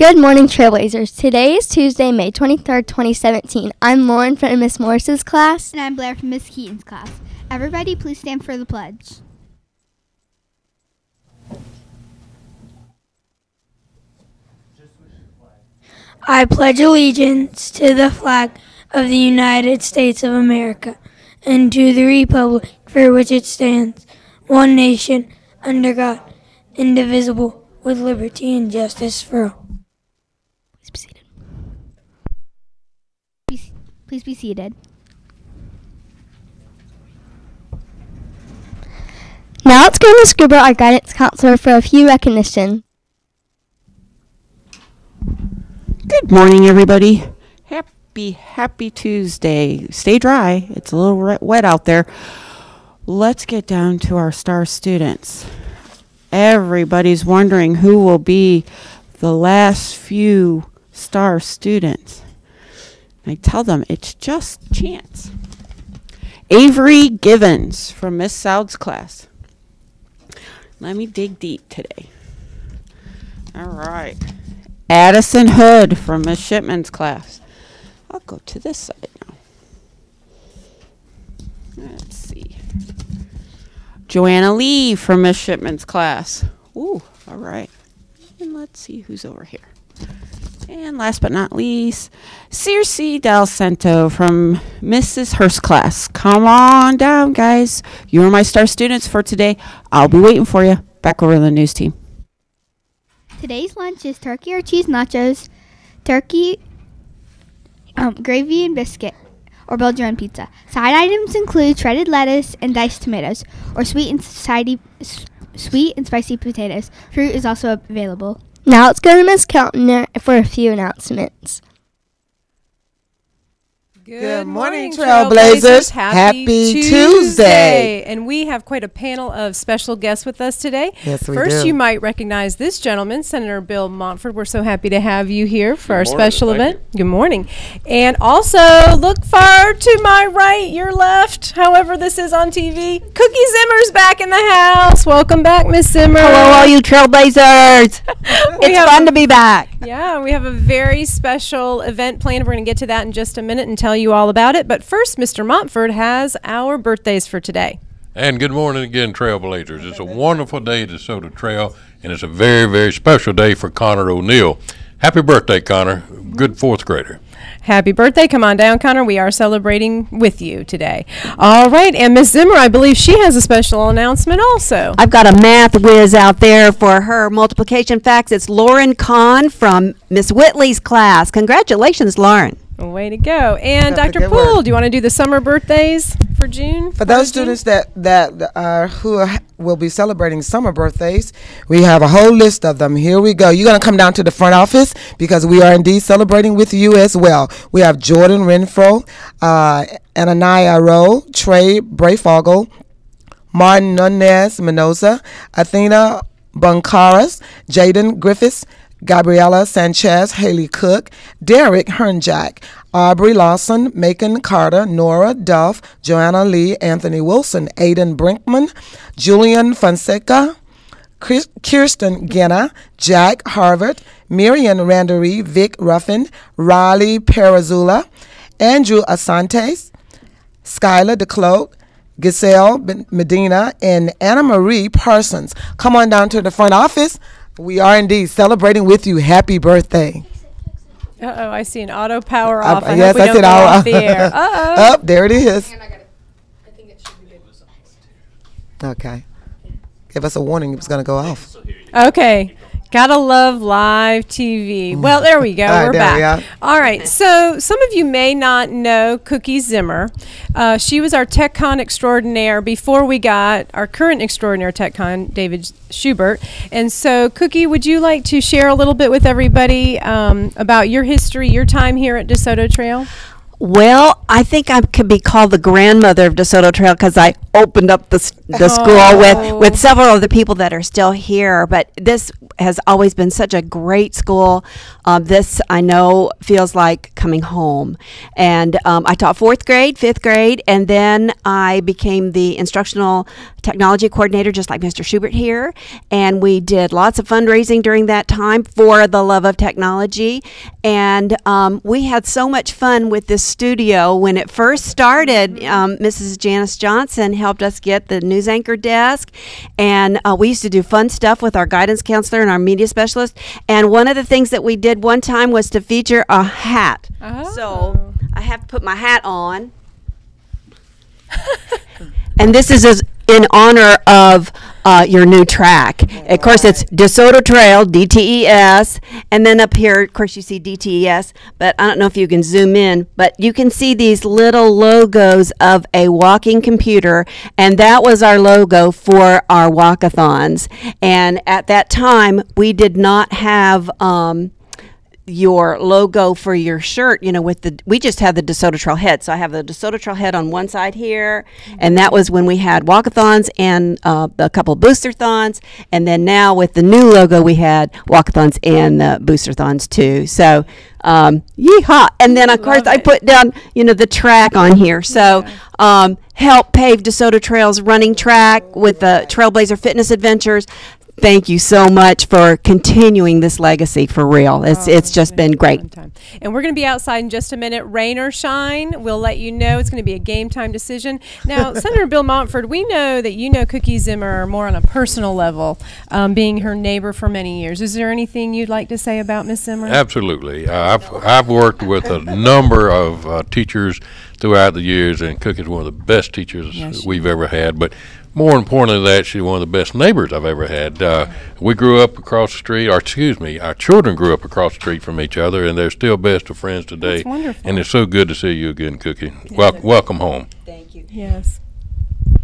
Good morning, Trailblazers. Today is Tuesday, May 23rd, 2017. I'm Lauren from Miss Morris's class. And I'm Blair from Miss Keaton's class. Everybody, please stand for the pledge. I pledge allegiance to the flag of the United States of America and to the republic for which it stands, one nation, under God, indivisible, with liberty and justice for all. Please be seated. Be- please be seated. Now let's go to Gruber, our guidance counselor, for a few recognition. Good morning, everybody. Happy, happy Tuesday. Stay dry. It's a little wet out there. Let's get down to our star students. Everybody's wondering who will be the last few star students. I tell them it's just chance. Avery Givens from Miss Soud's class. Let me dig deep today. All right. Addison Hood from Miss Shipman's class. I'll go to this side now. Let's see. Joanna Lee from Miss Shipman's class. Ooh, all right. Let's see who's over here. And last but not least, Circe Del Cento from Mrs. Hurst class. Come on down, guys. You are my star students for today. I'll be waiting for you. Back over to the news team. Today's lunch is turkey or cheese nachos, turkey, um, gravy and biscuit, or build your own pizza. Side items include shredded lettuce and diced tomatoes, or sweet and spicy, sweet and spicy potatoes. Fruit is also available. Now let's go to Miss Keltner for a few announcements. Good morning, Trailblazers. Trailblazers. Happy, Happy Tuesday. Tuesday. And we have quite a panel of special guests with us today. Yes, we First, do. you might recognize this gentleman, Senator Bill Montford. We're so happy to have you here for our morning. special Thank event. Good morning. And also, look far to my right, your left, however this is on TV. Cookie Zimmer's back in the house. Welcome back, Miss Zimmer. Hello, all you trailblazers. It's fun to be back. Yeah, we have a very special event planned. We're going to get to that in just a minute and tell you all about it. But first, Mr. Montford has our birthdays for today. And good morning again, Trailblazers. It's a wonderful day DeSoto Trail, and it's a very, very special day for Connor O'Neill. Happy birthday, Connor. Good fourth grader. Happy birthday. Come on down, Connor. We are celebrating with you today. All right. And Miss Zimmer, I believe she has a special announcement also. I've got a math whiz out there for her multiplication facts. It's Lauren Kahn from Miss Whitley's class. Congratulations, Lauren. Way to go. And That's Dr. good Poole, work. do you want to do the summer birthdays for June? For those June? students that that are who are, will be celebrating summer birthdays, we have a whole list of them. Here we go. You're gonna come down to the front office because we are indeed celebrating with you as well. We have Jordan Renfro, uh, Anania Rowe, Trey Brayfogel, Martin Nunez Mendoza, Athena Bunkaras, Jaden Griffiths, Gabriela Sanchez, Haley Cook, Derek Hernjack, Aubrey Lawson, Macon Carter, Nora Duff, Joanna Lee, Anthony Wilson, Aiden Brinkman, Julian Fonseca, Kirsten Genna, Jack Harvard, Miriam Randery, Vic Ruffin, Riley Perazula, Andrew Asantes, Skylar DeCloak, Giselle Medina, and Anna Marie Parsons. Come on down to the front office. We are indeed celebrating with you. Happy birthday. Uh oh, I see an auto power Uh, off. I yes, hope we I don't said go I'll- off the air. Uh oh. Up there it is. Okay. Give us a warning. It was going to go off. Okay. Gotta love live TV. Well, there we go. Right, We're we back. are. All right. So, some of you may not know Cookie Zimmer. Uh, she was our TechCon extraordinaire before we got our current extraordinaire TechCon, David Schubert. And so, Cookie, would you like to share a little bit with everybody um, about your history, your time here at DeSoto Trail? Well, I think I could be called the grandmother of DeSoto Trail because I opened up the, s- the school with, with several of the people that are still here. But this has always been such a great school. Um, this, I know, feels like coming home. And um, I taught fourth grade, fifth grade, and then I became the instructional technology coordinator, just like Mr. Schubert here. And we did lots of fundraising during that time for the love of technology. And um, we had so much fun with this studio. When it first started, um, Mrs. Janice Johnson helped us get the news anchor desk. And uh, we used to do fun stuff with our guidance counselor and our media specialist. And one of the things that we did one time was to feature a hat. So I have to put my hat on. And this is in honor of uh, your new track. Of course, it's DeSoto Trail, DTES, and then up here, of course, you see DTES. But I don't know if you can zoom in, but you can see these little logos of a walking computer, and that was our logo for our walkathons. And at that time, we did not have. Um, your logo for your shirt, you know, with the we just had the DeSoto Trail head. So I have the DeSoto Trail head on one side here, and that was when we had walkathons and uh, a couple boosterthons, and then now with the new logo we had walkathons and the boosterthons too. So um, yeehaw! And then of course I put down you know the track on here. So um, help pave DeSoto Trail's running track with the Trailblazer Fitness Adventures thank you so much for continuing this legacy for real. It's it's just been great. And we're going to be outside in just a minute, rain or shine. We'll let you know. It's going to be a game time decision. Now, Senator Bill Montford, we know that you know Cookie Zimmer more on a personal level, um, being her neighbor for many years. Is there anything you'd like to say about Miss Zimmer? Absolutely. Uh, I've, I've worked with a number of uh, teachers throughout the years, and Cook is one of the best teachers Yes, we've ever had. But more importantly than that, she's one of the best neighbors I've ever had. Uh, we grew up across the street, or excuse me, our children grew up across the street from each other, and they're still best of friends today. That's wonderful. And it's so good to see you again, Cookie. Wel- welcome home. Thank you. Yes.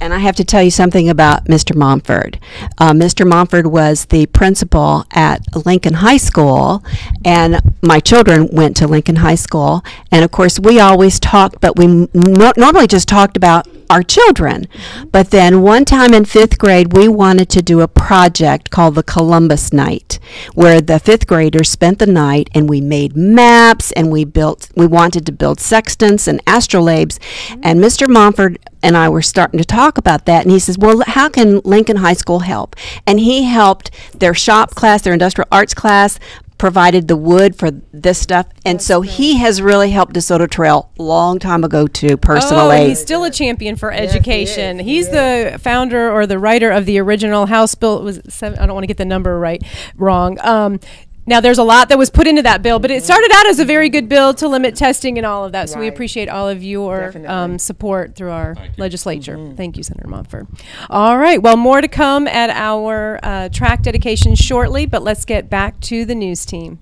And I have to tell you something about Mr. Montford. Uh, Mr. Montford was the principal at Lincoln High School, and my children went to Lincoln High School. And of course, we always talked, but we no- normally just talked about our children. But then one time in fifth grade, we wanted to do a project called the Columbus Night, where the fifth graders spent the night and we made maps and we built, we wanted to build sextants and astrolabes. And Mr. Montford and I were starting to talk about that. And he says, Well, how can Lincoln High School help? And he helped their shop class, their industrial arts class, provided the wood for this stuff. And so he has really helped DeSoto Trail long time ago too, Oh, personally. and he's still a champion for education. he's the founder or the writer of the original House Bill. Was seven, I don't want to get the number right, wrong. Um, now there's a lot that was put into that bill, but it started out as a very good bill to limit testing and all of that. So we Right. appreciate all of your Definitely. um, support through our legislature. Thank you, Senator Montford. All right, well, more to come at our uh, track dedication shortly, but let's get back to the news team.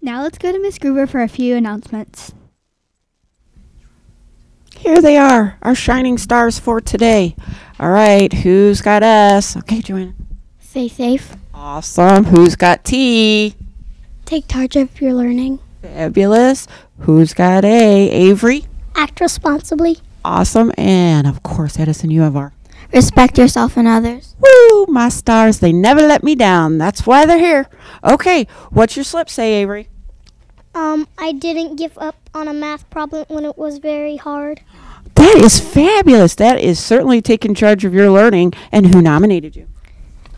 Now let's go to Miss Gruber for a few announcements. Here they are, our shining stars for today. All right, who's got us? Okay, Joanna. Stay safe. Awesome. Who's got T? Take charge of your learning. Fabulous. Who's got A? Avery. Act responsibly. Awesome. And of course, Addison, you have our. Respect yourself and others. Woo, my stars. They never let me down. That's why they're here. Okay, what's your slip say, Avery? Um, I didn't give up on a math problem when it was very hard. That is fabulous. That is certainly taking charge of your learning. And who nominated you?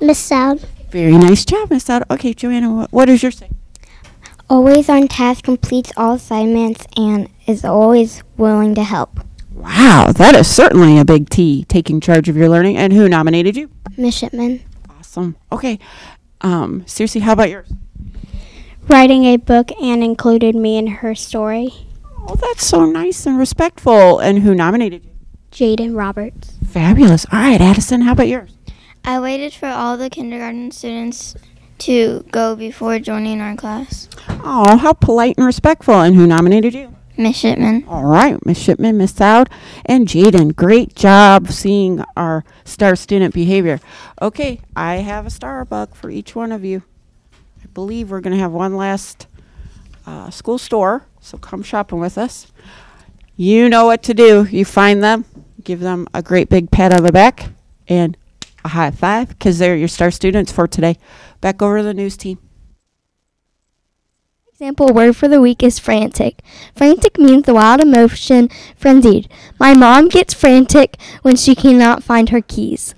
Miss Soud, Very nice job, Miss Dowd. Okay, Joanna, what, what is your say? always on task, completes all assignments, and is always willing to help. Wow, that is certainly a big T, taking charge of your learning. And who nominated you? Miss Shipman, Awesome. Okay. Um, seriously, how about yours? writing a book and included me in her story. Oh, that's so nice and respectful. And who nominated you? Jaden Roberts. Fabulous. All right, Addison, how about yours? I waited for all the kindergarten students to go before joining our class. Oh, how polite and respectful. And who nominated you? Miss Shipman. All right, Miss Shipman, Miss Dowd, and Jaden. Great job seeing our star student behavior. Okay, I have a star bug for each one of you. I believe we're going to have one last uh, school store. So come shopping with us. You know what to do. You find them, give them a great big pat on the back, and a high five because they're your star students for today. Back over to the news team. Example word for the week is frantic. Frantic means the wild emotion, frenzied. My mom gets frantic when she cannot find her keys.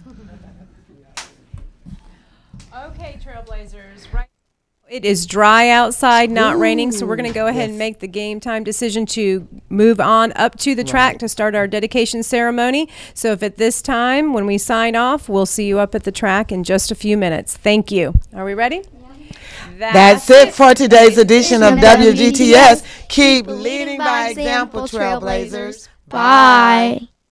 Okay, Trailblazers. Right. It is dry outside, not raining, so we're going to go ahead and make the game time decision to move on up to the track to start our dedication ceremony. So, if at this time, when we sign off, we'll see you up at the track in just a few minutes. Thank you. Are we ready? That's it for today's edition of WDTS. Keep leading by example, trailblazers. Bye.